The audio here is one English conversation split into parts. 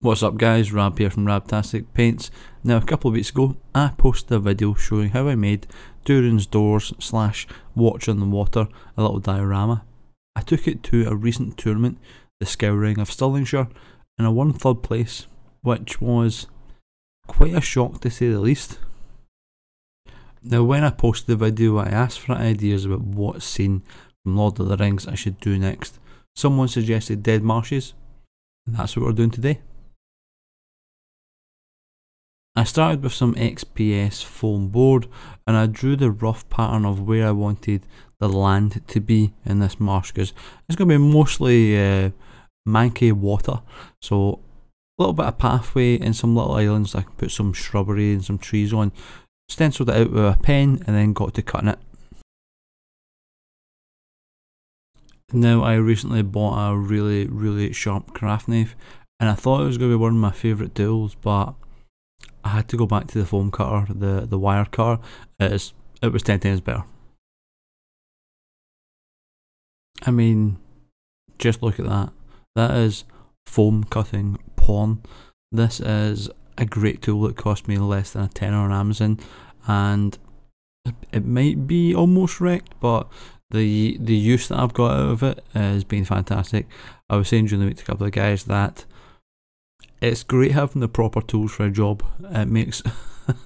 What's up guys, Rab here from Rabtastic Paints. Now a couple of weeks ago I posted a video showing how I made Durin's Doors slash Watch on the Water, a little diorama. I took it to a recent tournament, the Scouring of Stirlingshire, and I won third place, which was quite a shock to say the least. Now when I posted the video I asked for ideas about what scene from Lord of the Rings I should do next. Someone suggested Dead Marshes, and that's what we're doing today. I started with some XPS foam board and I drew the rough pattern of where I wanted the land to be in this marsh because it's going to be mostly uh, manky water so a little bit of pathway and some little islands I can put some shrubbery and some trees on stenciled it out with a pen and then got to cutting it. Now I recently bought a really really sharp craft knife and I thought it was going to be one of my favourite tools but I had to go back to the foam cutter, the, the wire cutter. It, is, it was 10 times better. I mean, just look at that. That is foam cutting porn. This is a great tool that cost me less than a tenner on Amazon and it might be almost wrecked but the the use that I've got out of it has been fantastic. I was saying during the week to a couple of guys that it's great having the proper tools for a job. It makes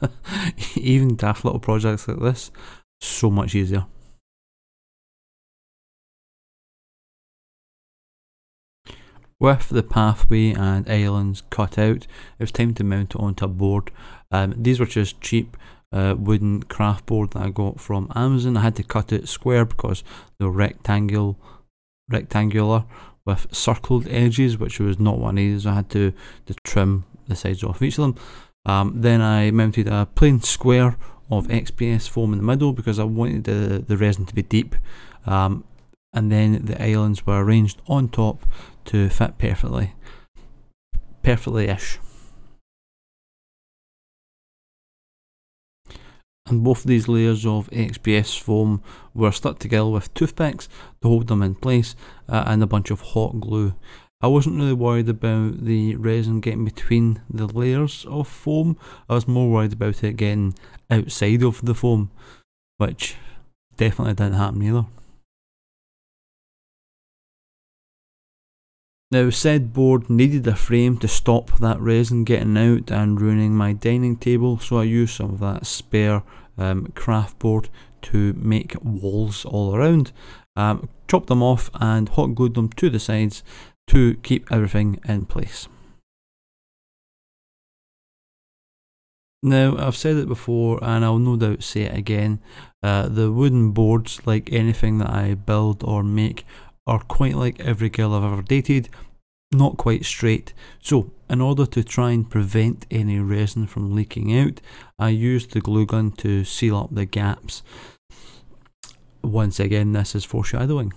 even daft little projects like this so much easier. With the pathway and islands cut out, it was time to mount it onto a board. Um, these were just cheap uh, wooden craft board that I got from Amazon. I had to cut it square because they were rectangle, rectangular with circled edges, which was not what I needed, so I had to, to trim the sides off each of them. Um, then I mounted a plain square of XPS foam in the middle because I wanted the, the resin to be deep. Um, and then the islands were arranged on top to fit perfectly. Perfectly-ish. And both of these layers of XPS foam were stuck together with toothpicks to hold them in place uh, and a bunch of hot glue. I wasn't really worried about the resin getting between the layers of foam, I was more worried about it getting outside of the foam, which definitely didn't happen either. Now said board needed a frame to stop that resin getting out and ruining my dining table so I used some of that spare um, craft board to make walls all around. Um, them off and hot glued them to the sides to keep everything in place. Now, I've said it before and I'll no doubt say it again, uh, the wooden boards, like anything that I build or make, are quite like every girl I've ever dated, not quite straight. So, in order to try and prevent any resin from leaking out, I used the glue gun to seal up the gaps. Once again, this is foreshadowing.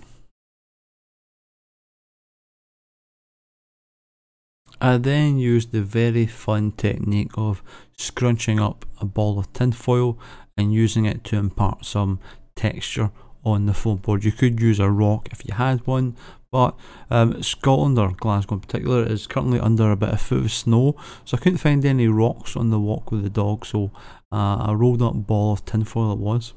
I then used the very fun technique of scrunching up a ball of tinfoil and using it to impart some texture on the foam board. You could use a rock if you had one, but um, Scotland or Glasgow in particular is currently under about a bit of foot of snow, so I couldn't find any rocks on the walk with the dog, so uh, a rolled up ball of tinfoil it was.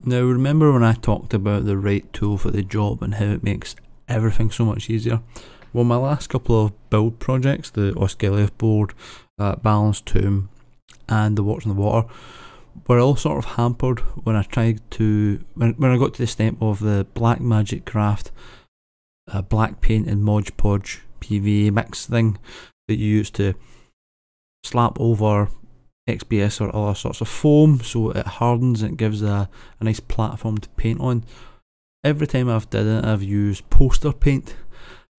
Now remember when I talked about the right tool for the job and how it makes everything so much easier? Well my last couple of build projects, the Osgiliath board, uh, Balin's Tomb and the Watch on the Water were all sort of hampered when I tried to when, when I got to the step of the Black Magic Craft uh, black paint and Mod Podge PVA mix thing that you use to slap over XPS or other sorts of foam so it hardens and it gives a, a nice platform to paint on. Every time I've done it I've used poster paint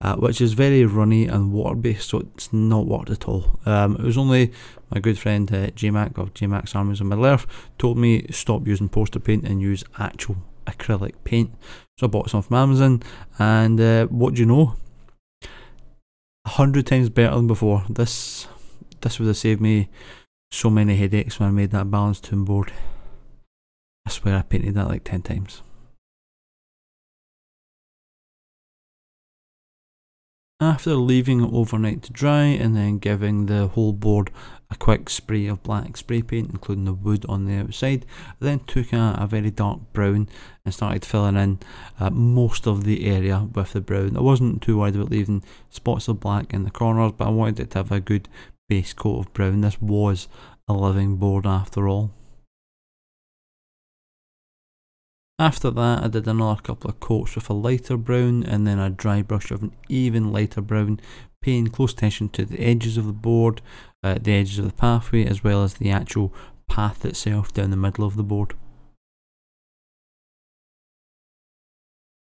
uh, which is very runny and water based, so it's not worked at all. Um, it was only my good friend uh, JMac of JMac's Armies of Middle Earth told me stop using poster paint and use actual acrylic paint. So I bought some from Amazon, and uh, what do you know? A hundred times better than before. This this would have saved me so many headaches when I made that Balin's Tomb board. I swear I painted that like ten times. After leaving it overnight to dry and then giving the whole board a quick spray of black spray paint, including the wood on the outside, I then took a, a very dark brown and started filling in uh, most of the area with the brown. I wasn't too worried about leaving spots of black in the corners, but I wanted it to have a good base coat of brown. This was a living board after all. After that I did another couple of coats with a lighter brown and then a dry brush of an even lighter brown, paying close attention to the edges of the board, uh, the edges of the pathway as well as the actual path itself down the middle of the board.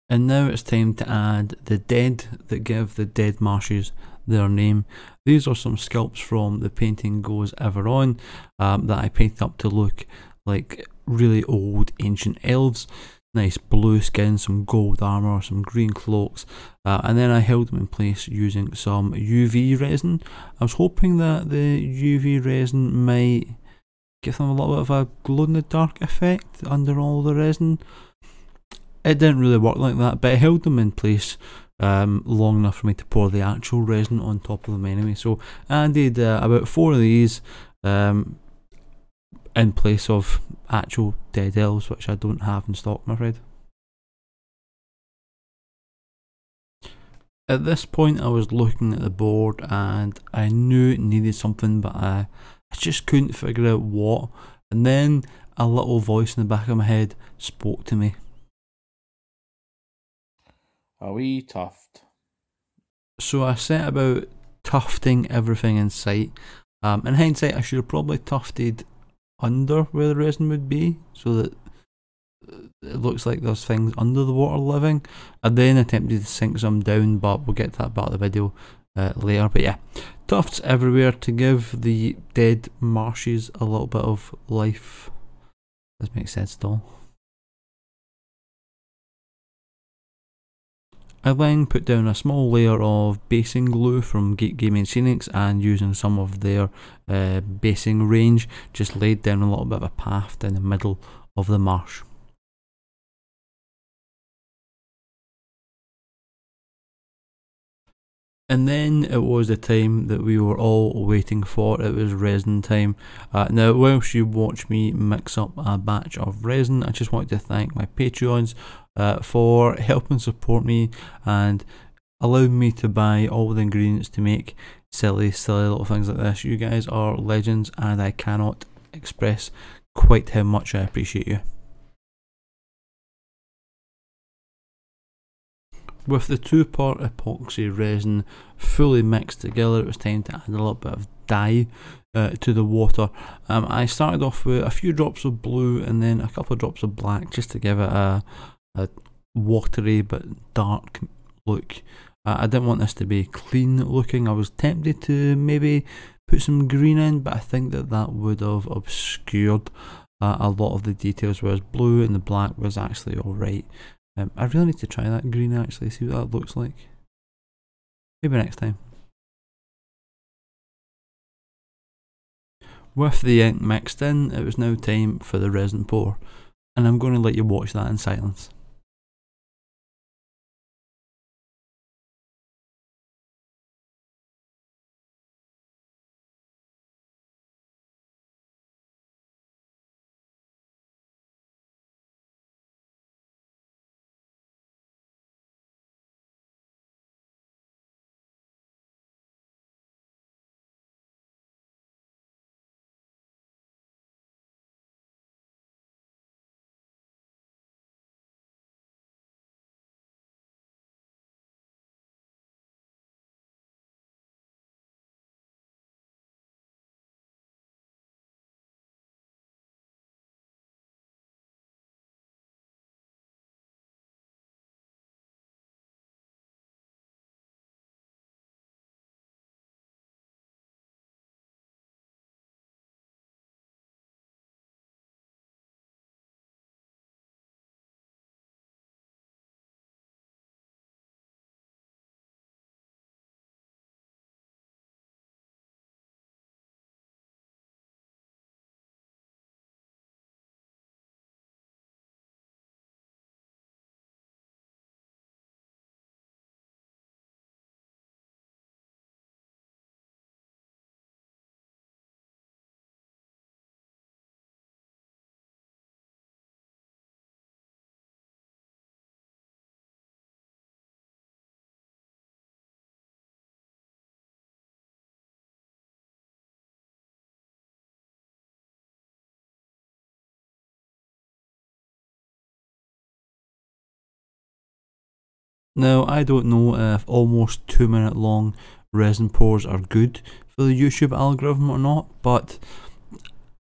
And now it's time to add the dead that give the dead marshes their name. These are some sculpts from the painting goes ever on um, that I painted up to look like really old ancient elves. Nice blue skin, some gold armour, some green cloaks, uh, and then I held them in place using some UV resin. I was hoping that the UV resin might give them a little bit of a glow in the dark effect under all the resin. It didn't really work like that, but it held them in place um, long enough for me to pour the actual resin on top of them anyway. So I did uh, about four of these, um, in place of actual dead elves, which I don't have in stock, I'm afraid. At this point, I was looking at the board and I knew it needed something, but I, I just couldn't figure out what. And then a little voice in the back of my head spoke to me. A wee tuft. So I set about tufting everything in sight. Um, in hindsight, I should have probably tufted under where the resin would be so that it looks like there's things under the water living. I then attempted to sink some down, but we'll get to that part of the video uh, later. But yeah, tufts everywhere to give the dead marshes a little bit of life. Does make sense though. I then put down a small layer of basing glue from Geek Gaming Scenics and using some of their uh, basing range just laid down a little bit of a path down the middle of the marsh. And then it was the time that we were all waiting for. It was resin time. Uh, now, whilst you watch me mix up a batch of resin, I just wanted to thank my Patreons uh, for helping support me and allowing me to buy all the ingredients to make silly, silly little things like this. You guys are legends, and I cannot express quite how much I appreciate you. With the two part epoxy resin fully mixed together, it was time to add a little bit of dye uh, to the water. Um, I started off with a few drops of blue and then a couple of drops of black just to give it a, a watery but dark look. Uh, I didn't want this to be clean looking. I was tempted to maybe put some green in, but I think that that would have obscured uh, a lot of the details, whereas blue and the black was actually alright. Um, I really need to try that green actually, see what that looks like. Maybe next time. With the ink mixed in, it was now time for the resin pour, and I'm going to let you watch that in silence. Now, I don't know if almost two minute long resin pours are good for the YouTube algorithm or not, but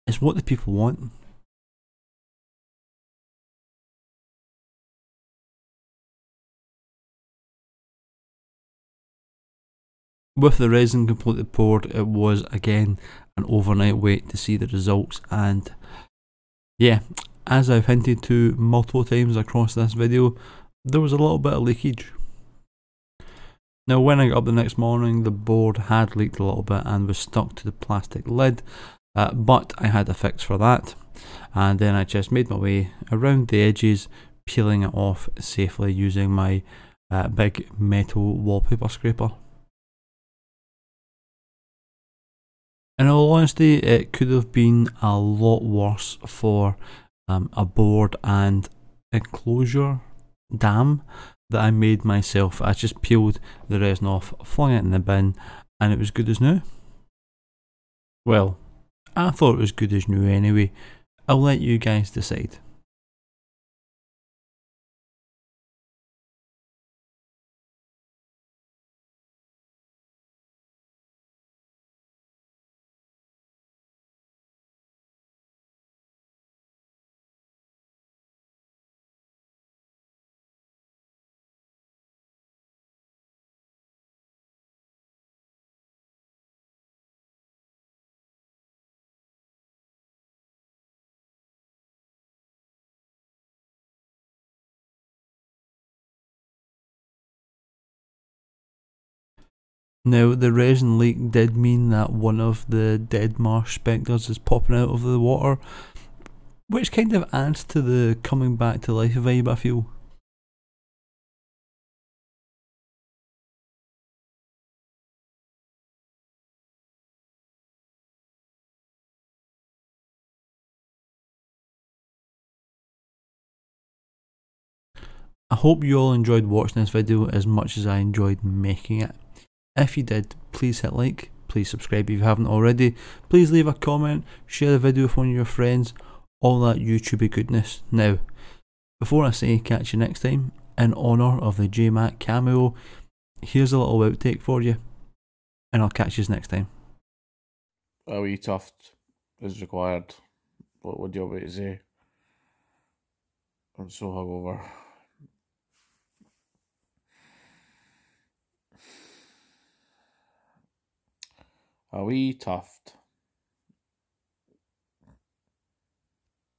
it's what the people want. With the resin completely poured, it was again an overnight wait to see the results and yeah, as I've hinted to multiple times across this video, there was a little bit of leakage. Now when I got up the next morning the board had leaked a little bit and was stuck to the plastic lid uh, but I had a fix for that and then I just made my way around the edges peeling it off safely using my uh, big metal wallpaper scraper. In all honesty, it could have been a lot worse for um, a board and enclosure dam that I made myself. I just peeled the resin off, flung it in the bin, and it was good as new. Well, I thought it was good as new anyway. I'll let you guys decide. Now, the resin leak did mean that one of the dead marsh spectres is popping out of the water, which kind of adds to the coming back to life vibe, I feel. I hope you all enjoyed watching this video as much as I enjoyed making it. If you did, please hit like, please subscribe if you haven't already, please leave a comment, share the video with one of your friends, all that YouTubey goodness. Now, before I say catch you next time, in honour of the JMac cameo, here's a little outtake for you, and I'll catch you next time. A wee tuft is required. What would you want me to say? I'm so hungover. A wee tuft